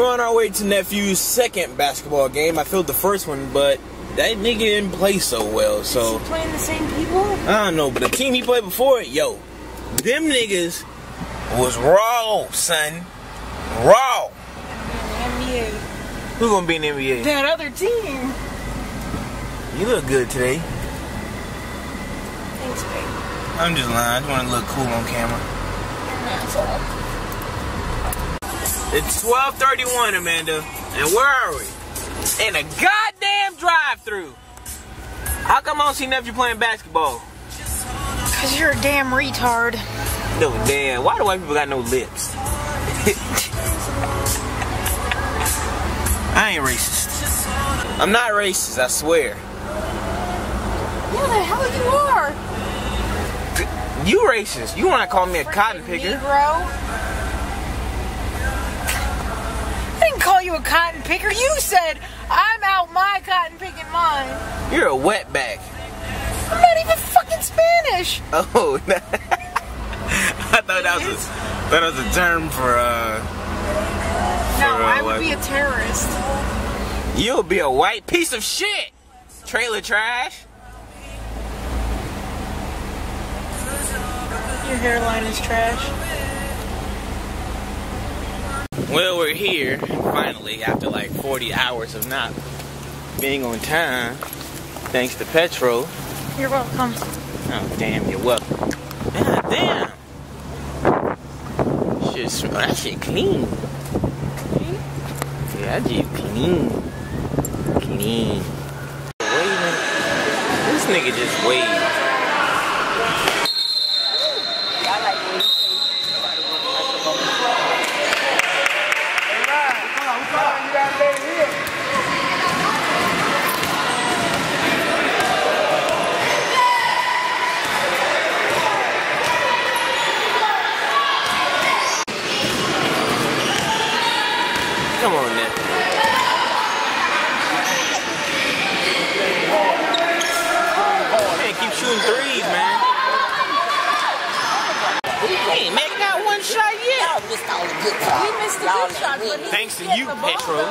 We're on our way to nephew's second basketball game. I filled the first one, but that nigga didn't play so well. So Is he playing the same people? I don't know, but the team he played before, yo, them niggas was raw, son. Raw. NBA. Who gonna be in the NBA? That other team. You look good today. Thanks, babe. I'm just lying. I just want to look cool on camera. It's 12:31, Amanda, and where are we? In a goddamn drive-through. How come I don't see nephew playing basketball? Cause you're a damn retard. No, damn. Why do white people got no lips? I ain't racist. I'm not racist, I swear. Yeah, the hell you are. You racist. You wanna call me a cotton picker? Negro. Didn't call you a cotton picker. You said I'm out my cotton picking mine. You're a wetback. I'm not even fucking Spanish. Oh, I thought that was a, that was a term for uh. No, For, uh, I would be a terrorist. You'll be a white piece of shit. Trailer trash. Your hairline is trash. Well, we're here finally after like 40 hours of not being on time, thanks to Petro. You're welcome. Oh damn, you're welcome. God damn. Shit, that shit clean. Yeah, that shit clean. Clean. Waving. This nigga just waved. Come on now. Man, keep shooting threes, man. Hey, man, got one shot yet. missed all the good times. He missed the good shot, Thanks to you, the ball, Petro. though.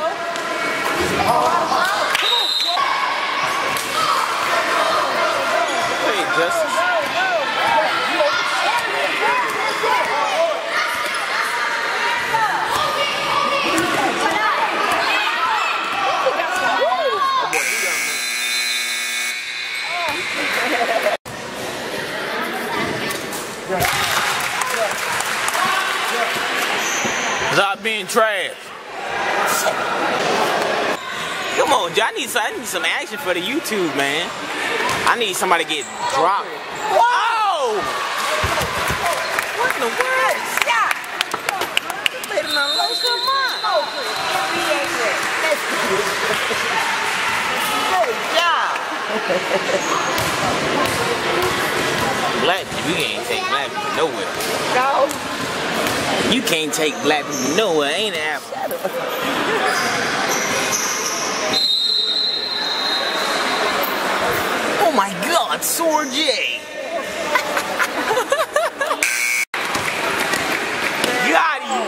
Hey, Justice. Stop being trash. On, I need some, I need some action for the YouTube, man. I need somebody to get dropped. Whoa! What in the world? Stop! Made him unload some mind. Good job. Black people, you can't take black people nowhere. Go. You can't take black people nowhere, ain't it? Apple? Oh God, Sword J! Got you!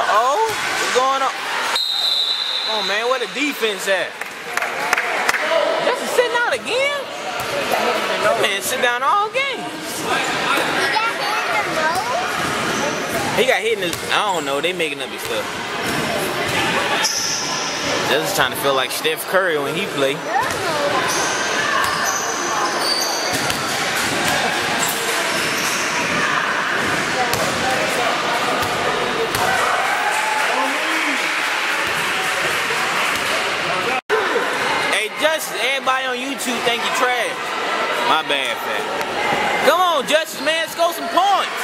Uh-oh, what's going on? Oh man, where the defense at? Just sitting out again? Man, sit down all game. He got hit in his. I don't know. They making up his stuff. This is trying to feel like Steph Curry when he play. Hey, Justice, everybody on YouTube think you trash. My bad, fat. Come on, Justice, man, score some points.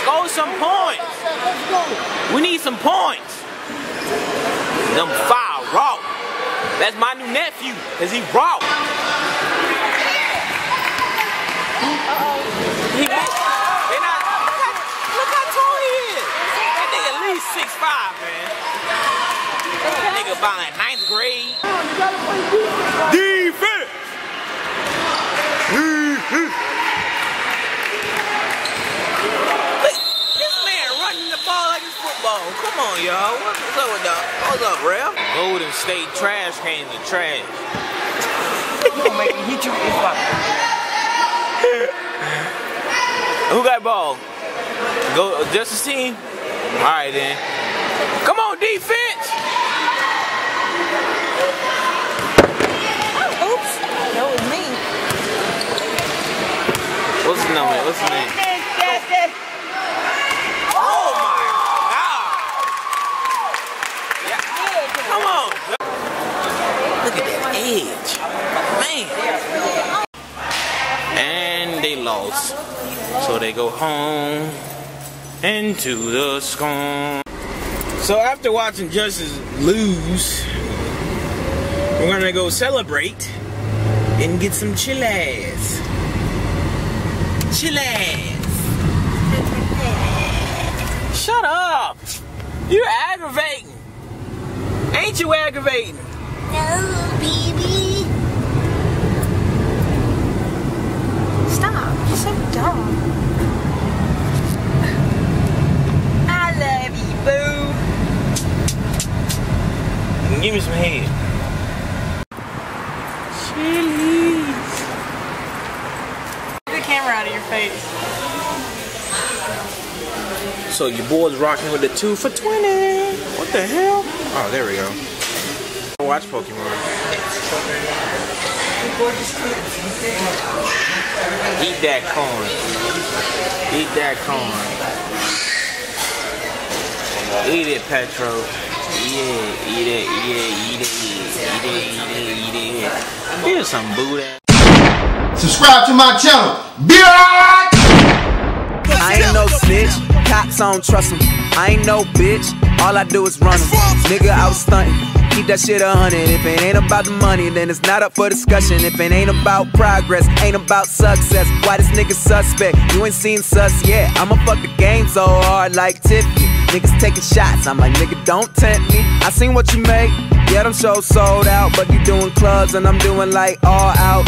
Score some points. We need some points. Them foul raw. That's my new nephew, cause he raw. He, they not, look, how, look how tall he is. That nigga at least 6'5", man. That nigga about like ninth grade. Defense! Defense! Look, this man running the ball ball. Come on, y'all. What's up with that? What's up, Ralph? Golden State trash cans of trash. You gonna make me hit you if I. Who got ball? Go Justice team. All right then. Come on, defense. Oops, that was me. What's his name? What's his name? Oh my God! Yeah. Come on. Look at that edge, man. And they lost, so they go home into the scone. So after watching Justice lose, we're gonna go celebrate and get some Chili's. Chili's. Shut up! You're aggravating. Ain't you aggravating? No, baby. Stop. You're so dumb. I love you, boo. Give me some head. Chili's. Get the camera out of your face. So your boy's rocking with the two for 20. What the hell? Oh, there we go. Watch Pokemon. Eat that corn. Eat that corn. Eat it, Petro. Eat it, eat it, eat it, eat it, eat it, eat it, eat it. Here's some Buddha. Subscribe to my channel. Bitch! Cops I don't trust. I ain't no bitch, all I do is run. Nigga, I was stunting. Keep that shit a hundred. If it ain't about the money, then it's not up for discussion. If it ain't about progress, ain't about success. Why this nigga suspect? You ain't seen sus yet. I'ma fuck the game so hard like Tiffany. Niggas taking shots, I'm like, nigga, don't tempt me. I seen what you make. Yeah, them shows sold out, but you doing clubs and I'm doing like all out.